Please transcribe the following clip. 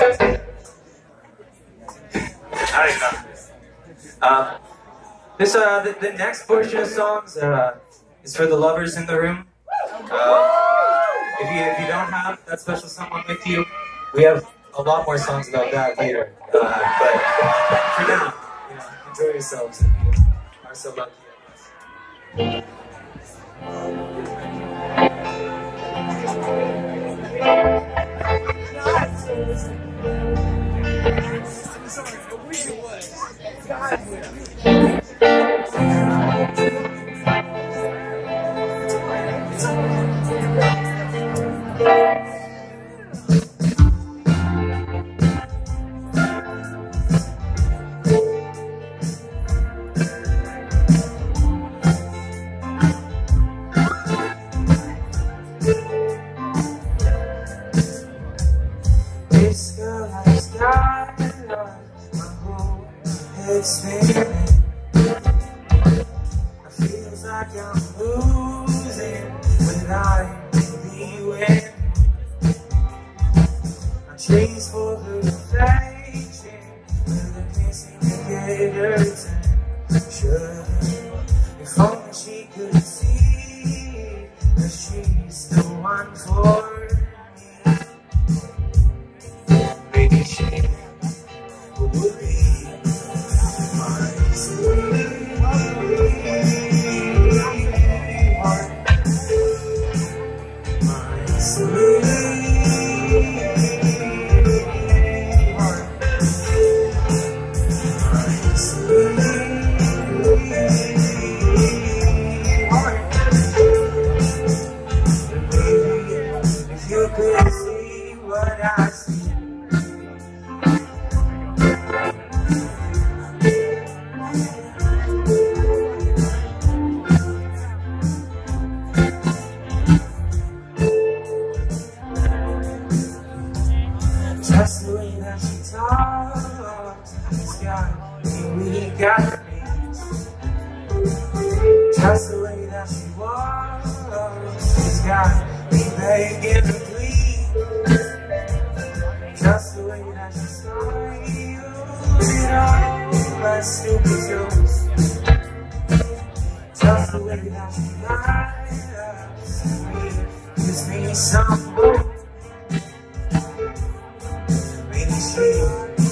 I don't. Um, this uh, the, the next portion of songs uh, is for the lovers in the room. Uh, if you if you don't have that special someone with you, we have a lot more songs about that later. Uh, but for now, you know, enjoy yourselves you are so lucky. God, It's spinning. It feels like I'm losing when I be with. I chase for her affection, with a missing together. Sure, if only she could see that she's the one for we ain't got the means. That's the way that she was. She's got me begging to please. Just the way that she started you, you know, but stupid girls. Just the way that she lied up me, just need some. Maybe she